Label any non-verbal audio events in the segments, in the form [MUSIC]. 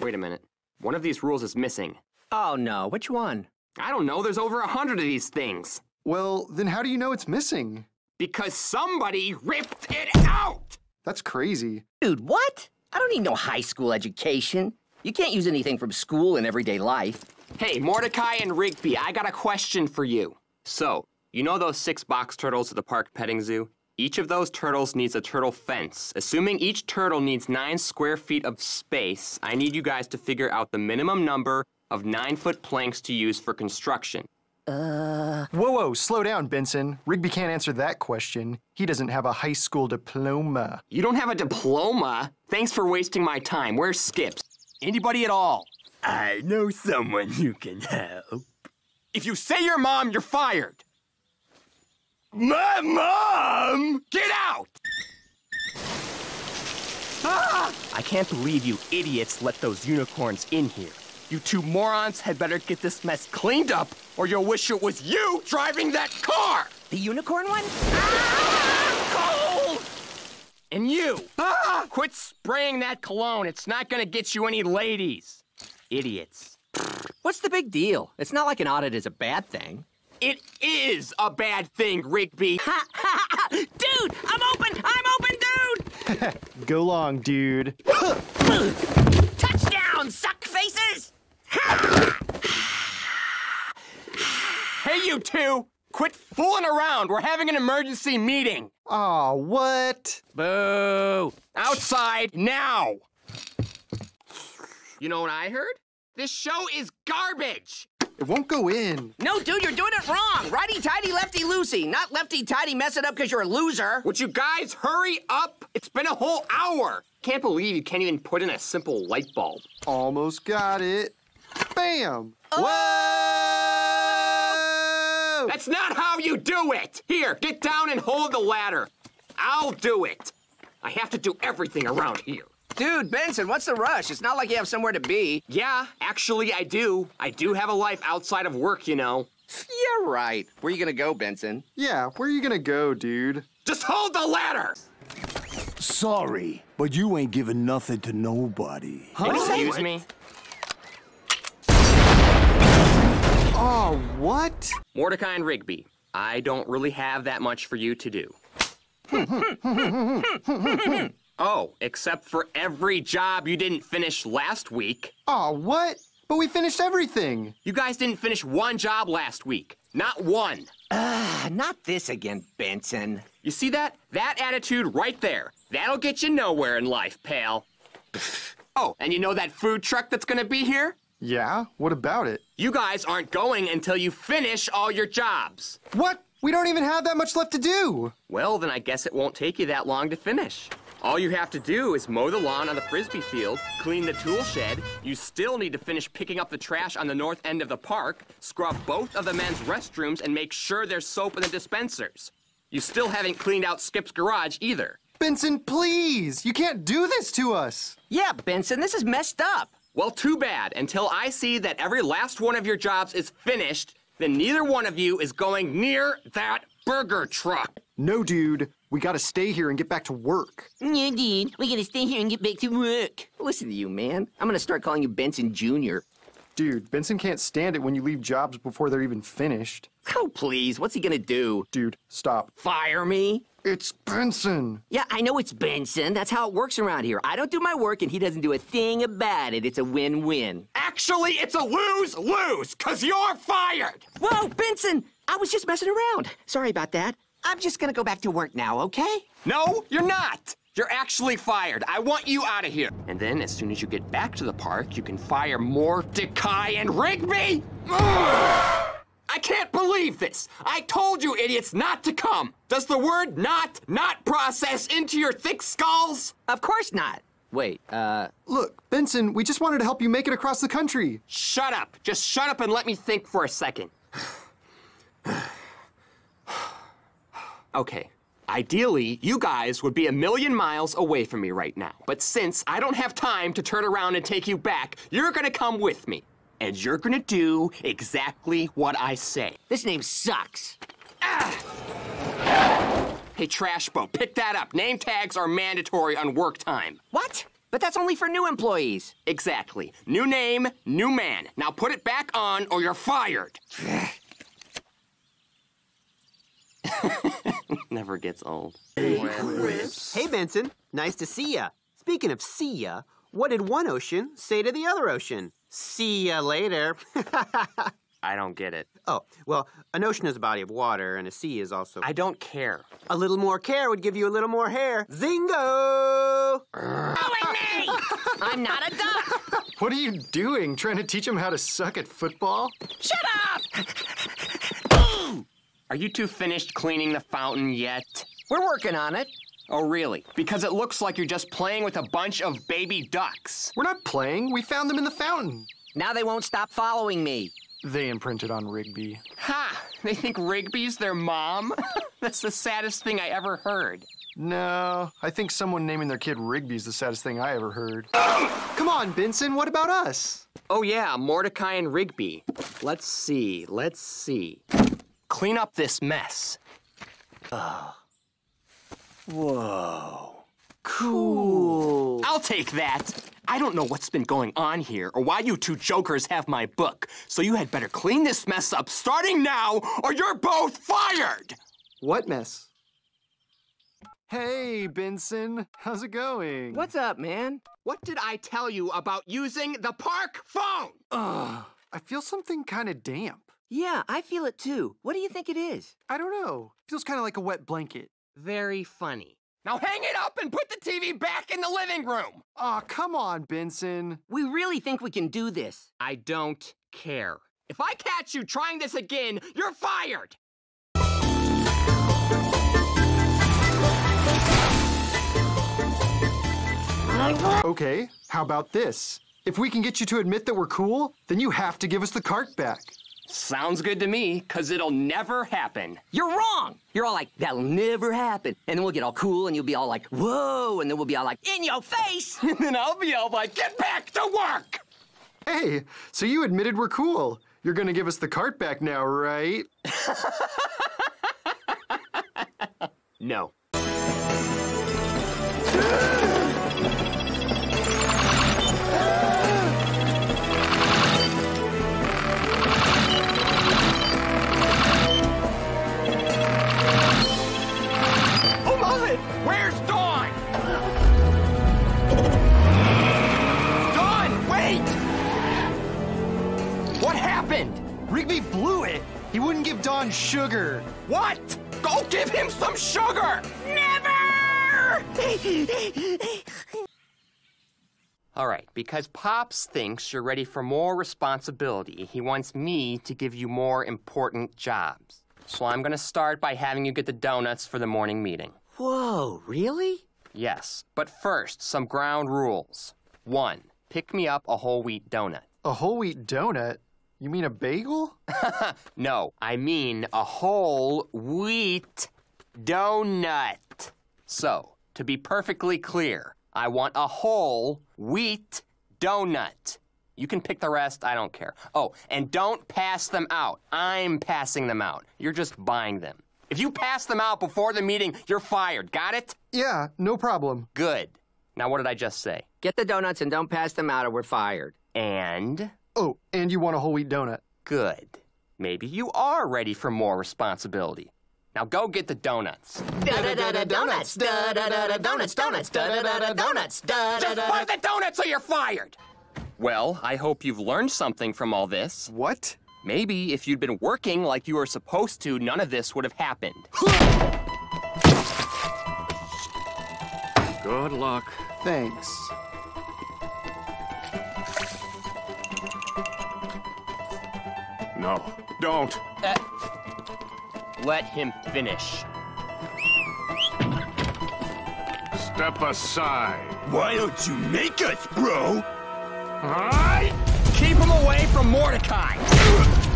Wait a minute. One of these rules is missing. Oh no, which one? I don't know, there's over a hundred of these things. Well, then how do you know it's missing? Because somebody ripped it out! That's crazy. Dude, what? I don't need no high school education. You can't use anything from school in everyday life. Hey, Mordecai and Rigby, I got a question for you. So, you know those six box turtles at the park petting zoo? Each of those turtles needs a turtle fence. Assuming each turtle needs nine square feet of space, I need you guys to figure out the minimum number of nine foot planks to use for construction. Uh... Whoa, whoa, slow down, Benson. Rigby can't answer that question. He doesn't have a high school diploma. You don't have a diploma? Thanks for wasting my time. Where's Skips? Anybody at all? I know someone who can help. If you say your mom, you're fired. My mom! Get out! Ah! I can't believe you idiots let those unicorns in here. You two morons had better get this mess cleaned up, or you'll wish it was you driving that car! The unicorn one? Ah! Cold! And you! Ah! Quit spraying that cologne. It's not gonna get you any ladies. Idiots. What's the big deal? It's not like an audit is a bad thing. It is a bad thing, Rigby. [LAUGHS] dude, I'm open! I'm open, dude! [LAUGHS] Go long, dude. [LAUGHS] Touchdown, suck faces! [SIGHS] Hey, you two! Quit fooling around. We're having an emergency meeting. Aw, what? Boo! Outside now! You know what I heard? This show is garbage! It won't go in. No, dude, you're doing it wrong. Righty tighty, lefty loosey. Not lefty tighty, mess it up because you're a loser. Would you guys hurry up? It's been a whole hour. Can't believe you can't even put in a simple light bulb. Almost got it. Bam! Oh. Whoa! That's not how you do it! Here, get down and hold the ladder. I'll do it. I have to do everything around here. Dude, Benson, what's the rush? It's not like you have somewhere to be. Yeah, actually, I do. I do have a life outside of work, you know. Yeah, right. Where you gonna go, Benson? Yeah, where are you gonna go, dude? Just hold the ladder! Sorry, but you ain't giving nothing to nobody. Excuse me? Oh, what? Mordecai and Rigby, I don't really have that much for you to do. [LAUGHS] [LAUGHS] oh, except for every job you didn't finish last week. Aw, what? But we finished everything. You guys didn't finish one job last week. Not one. Ah, not this again, Benson. You see that? That attitude right there. That'll get you nowhere in life, pal. oh, and you know that food truck that's gonna be here? Yeah? What about it? You guys aren't going until you finish all your jobs. What? We don't even have that much left to do. Well, then I guess it won't take you that long to finish. All you have to do is mow the lawn on the frisbee field, clean the tool shed. You still need to finish picking up the trash on the north end of the park, scrub both of the men's restrooms, and make sure there's soap in the dispensers. You still haven't cleaned out Skip's garage either. Benson, please! You can't do this to us! Yeah, Benson, this is messed up. Well, too bad. Until I see that every last one of your jobs is finished, then neither one of you is going near that burger truck. No, dude. We gotta stay here and get back to work. Yeah, dude, we gotta stay here and get back to work. Listen to you, man. I'm gonna start calling you Benson Jr. Dude, Benson can't stand it when you leave jobs before they're even finished. Oh, please, what's he gonna do? Dude, stop. Fire me? It's Benson. Yeah, I know it's Benson. That's how it works around here. I don't do my work and he doesn't do a thing about it. It's a win-win. Actually, it's a lose-lose, cause you're fired! Whoa, Benson! I was just messing around. Sorry about that. I'm just gonna go back to work now, okay? No, you're not! You're actually fired. I want you out of here. And then, as soon as you get back to the park, you can fire Mordecai and Rigby! I can't believe this! I told you idiots not to come! Does the word not not process into your thick skulls? Of course not. Wait, uh, Look, Benson, we just wanted to help you make it across the country. Shut up. Just shut up and let me think for a second. [SIGHS] [SIGHS] okay. Ideally, you guys would be a million miles away from me right now. But since I don't have time to turn around and take you back, you're gonna come with me. And you're gonna do exactly what I say. this name sucks. Ah! Hey, trash Trashbo, pick that up. Name tags are mandatory on work time. What? But that's only for new employees. Exactly. New name, new man. Now put it back on or you're fired. [SIGHS] [LAUGHS] Never gets old. Hey, Benson. Nice to see ya. Speaking of see ya, what did one ocean say to the other ocean? See ya later. [LAUGHS] I don't get it. oh, well, an ocean is a body of water, and a sea is also. I don't care. A little more care would give you a little more hair. Zingo! me! [LAUGHS] I'm not a duck. What are you doing? Trying to teach him how to suck at football? Shut up! Are you two finished cleaning the fountain yet? We're working on it. Oh, really? Because it looks like you're just playing with a bunch of baby ducks. We're not playing. We found them in the fountain. Now they won't stop following me. They imprinted on Rigby. Ha! They think Rigby's their mom? [LAUGHS] That's the saddest thing I ever heard. No, I think someone naming their kid Rigby is the saddest thing I ever heard. Come on, Benson, what about us? Oh, yeah, Mordecai and Rigby. Let's see, let's see. Clean up this mess. Whoa. Cool. I'll take that. I don't know what's been going on here or why you two jokers have my book, so you had better clean this mess up starting now or you're both fired! What mess? Hey, Benson, how's it going? What's up, man? What did I tell you about using the park phone? Ugh, I feel something kind of damp. Yeah, I feel it too. What do you think it is? I don't know. Feels kind of like a wet blanket. Very funny. Now hang it up and put the TV back in the living room! Aw, come on, Benson. We really think we can do this. I don't care. If I catch you trying this again, you're fired! Okay, how about this? If we can get you to admit that we're cool, then you have to give us the cart back. Sounds good to me, cause it'll never happen. You're wrong. You're all like, that'll never happen. And then we'll get all cool and you'll be all like, whoa. And then we'll be all like, in your face. [LAUGHS] And then I'll be all like, get back to work! Hey, so you admitted we're cool. You're gonna give us the cart back now, right? [LAUGHS] No. [LAUGHS] because Pops thinks you're ready for more responsibility, he wants me to give you more important jobs. So I'm gonna start by having you get the donuts for the morning meeting. Whoa, really? Yes, but first, some ground rules. One, pick me up a whole wheat donut. A whole wheat donut? You mean a bagel? [LAUGHS] No, I mean a whole wheat donut. So, to be perfectly clear, I want a whole wheat donut. You can pick the rest, I don't care. Oh, and don't pass them out. I'm passing them out. You're just buying them. If you pass them out before the meeting, you're fired. Got it? Yeah, no problem. Good. Now, what did I just say? Get the donuts and don't pass them out or we're fired. And Oh, and you want a whole wheat donut. good. Maybe you are ready for more responsibility. Now go get the donuts. donuts, donuts, donuts, donuts, Donuts. Just buy the donuts or you're fired! Well, I hope you've learned something from all this. What? Maybe if you'd been working like you were supposed to, none of this would have happened. Good luck. Thanks. No, don't. Let him finish. Step aside. Why don't you make us, bro? Alright? Keep him away from Mordecai!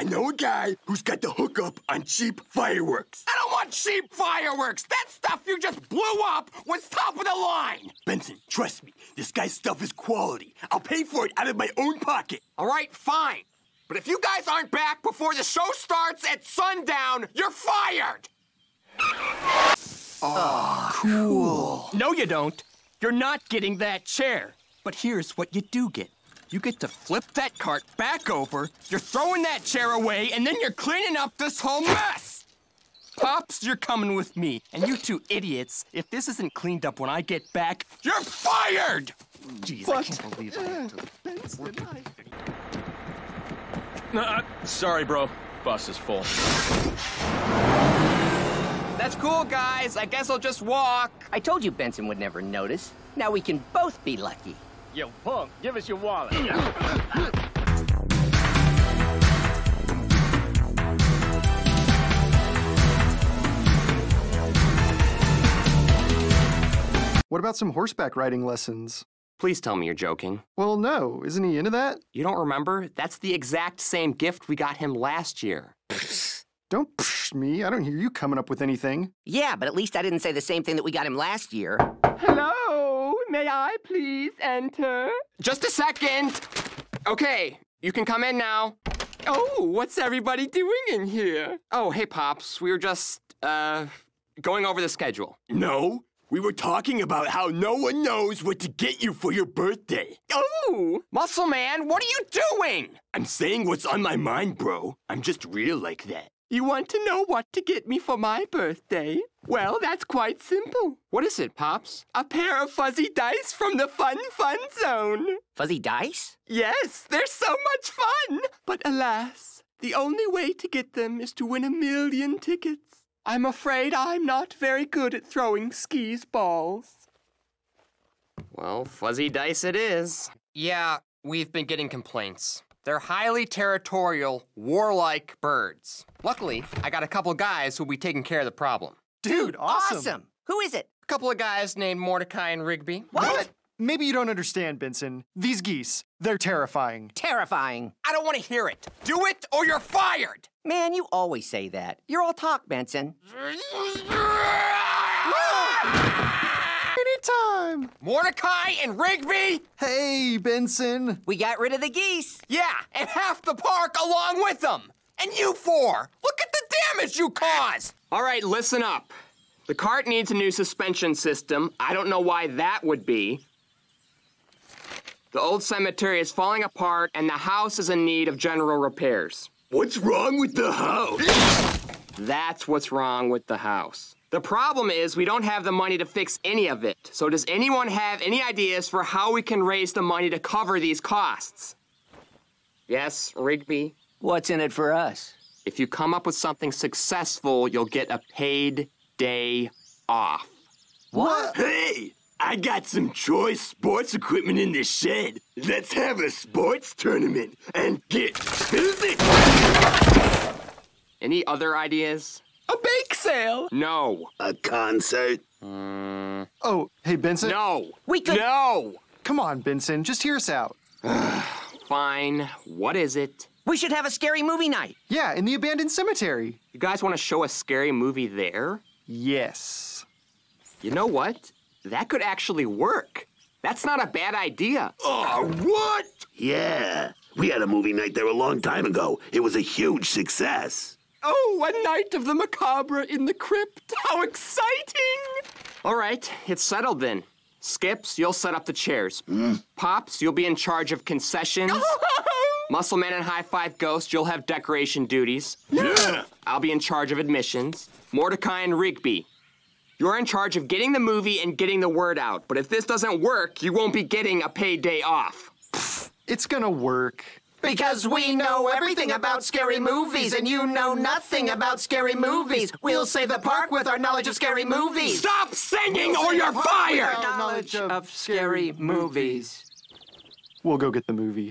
I know a guy who's got the hookup on cheap fireworks. I don't want cheap fireworks! That stuff you just blew up was top of the line! Benson, trust me. This guy's stuff is quality. I'll pay for it out of my own pocket. All right, fine. But if you guys aren't back before the show starts at sundown, you're fired! Oh, cool. No, you don't. You're not getting that chair. But here's what you do get. You get to flip that cart back over, you're throwing that chair away, and then you're cleaning up this whole mess! Pops, you're coming with me. And you two idiots, if this isn't cleaned up when I get back, you're fired! Jeez, I can't believe it. [LAUGHS] No, uh, sorry, bro. Bus is full. That's cool, guys. I guess I'll just walk. I told you Benson would never notice. Now we can both be lucky. Yo, punk, give us your wallet. What about some horseback riding lessons? Please tell me you're joking. Well, no. Isn't he into that? You don't remember? That's the exact same gift we got him last year. Don't psh me. I don't hear you coming up with anything. Yeah, but at least I didn't say the same thing that we got him last year. Hello, may I please enter? Just a second. Okay, you can come in now. Oh, what's everybody doing in here? Oh, hey, Pops. We were just, uh, going over the schedule. No, we were talking about how no one knows what to get you for your birthday. Oh, Muscle Man, what are you doing? I'm saying what's on my mind, bro. I'm just real like that. You want to know what to get me for my birthday? Well, that's quite simple. What is it, Pops? A pair of fuzzy dice from the Fun Fun Zone. Fuzzy dice? Yes, they're so much fun. But alas, the only way to get them is to win a million tickets. I'm afraid I'm not very good at throwing Skee-Balls. Well, fuzzy dice it is. Yeah, we've been getting complaints. They're highly territorial, warlike birds. Luckily, I got a couple guys who'll be taking care of the problem. Dude, awesome. Who is it? A couple of guys named Mordecai and Rigby. What? Maybe you don't understand, Benson. These geese, they're terrifying. Terrifying. I don't want to hear it. Do it or you're fired. Man, you always say that. You're all talk, Benson. [LAUGHS] Anytime. Mordecai and Rigby? Hey, Benson. We got rid of the geese. Yeah, and half the park along with them. And you four, look at the damage you caused. All right, listen up. The cart needs a new suspension system. I don't know why that would be. The old cemetery is falling apart, and the house is in need of general repairs. What's wrong with the house? That's what's wrong with the house. The problem is we don't have the money to fix any of it. So does anyone have any ideas for how we can raise the money to cover these costs? Yes, Rigby? What's in it for us? If you come up with something successful, you'll get a paid day off. What? [GASPS] Hey, I got some choice sports equipment in the shed. Let's have a sports tournament and get busy. Any other ideas? A bake sale! No. A concert. Mm. Oh, hey, Benson. No. We could- No. Come on, Benson. Just hear us out. [SIGHS] Fine. What is it? We should have a scary movie night. Yeah, in the abandoned cemetery. You guys want to show a scary movie there? Yes. You know what? That could actually work. That's not a bad idea. Oh, what? Yeah, we had a movie night there a long time ago. It was a huge success. Oh, a night of the macabre in the crypt. How exciting! All right, it's settled then. Skips, you'll set up the chairs. Hmm. Pops, you'll be in charge of concessions. [LAUGHS] Oh! Muscle Man and High Five Ghost, you'll have decoration duties. Yeah. I'll be in charge of admissions. Mordecai and Rigby, you're in charge of getting the movie and getting the word out. But if this doesn't work, you won't be getting a paid day off. It's gonna work. Because we know everything about scary movies, and you know nothing about scary movies. We'll save the park with our knowledge of scary movies. Stop singing or you're fired! Knowledge of Of scary movies. We'll go get the movie.